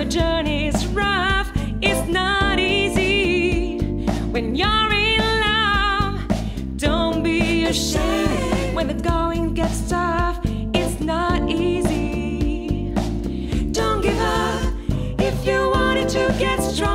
the journey is rough, it's not easy. When you're in love, don't be ashamed. When the going gets tough, it's not easy. Don't give up if you wanted to get strong.